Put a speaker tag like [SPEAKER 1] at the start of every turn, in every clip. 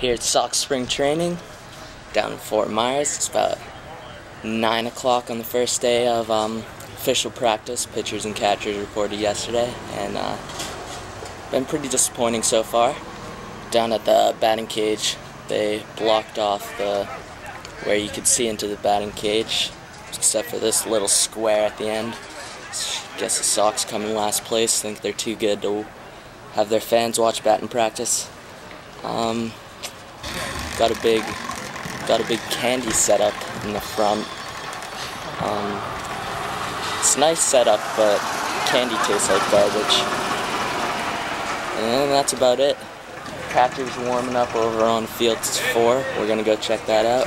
[SPEAKER 1] here at Sox Spring Training down in Fort Myers. It's about 9 o'clock on the first day of um, official practice. Pitchers and catchers reported yesterday, and uh, been pretty disappointing so far. Down at the batting cage, they blocked off the where you could see into the batting cage, except for this little square at the end. Guess the Sox come in last place. Think they're too good to have their fans watch batting practice. Um, got a big, got a big candy setup in the front. Um, it's nice setup, but candy tastes like garbage. And that's about it. Catcher's warming up over on field four. We're gonna go check that out.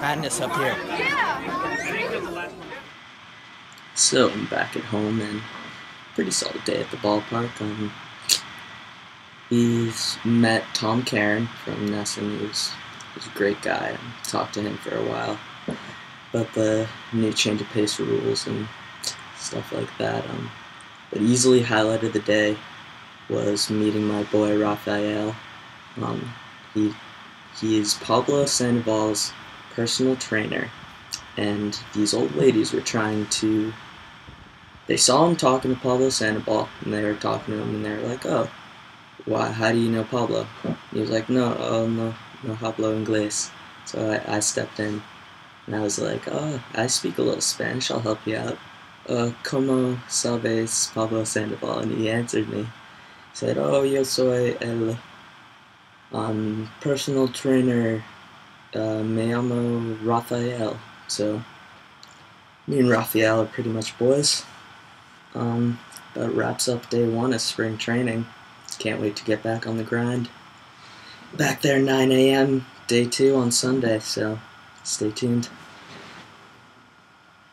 [SPEAKER 1] Madness up here. So I'm back at home and pretty solid day at the ballpark. Um, he's met Tom Caron from NESN News. he's a great guy. I talked to him for a while about the new change of pace rules and stuff like that. Um, what easily highlighted the day was meeting my boy Rafael. Um, he he is Pablo Sandoval's personal trainer, and these old ladies were trying to. They saw him talking to Pablo Sandoval, and they were talking to him, and they were like, "Oh, why? How do you know Pablo?" He was like, "No, oh no, no hablo inglés." So I, I stepped in, and I was like, "Oh, I speak a little Spanish. I'll help you out." Uh, ¿Cómo sabes Pablo Sandoval? And he answered me. He said, "Oh, yo soy el um, personal trainer uh, me llamo Rafael. So me and Rafael are pretty much boys. um, that wraps up day one of spring training. Can't wait to get back on the grind. Back there 9 a.m. day two on Sunday, so stay tuned.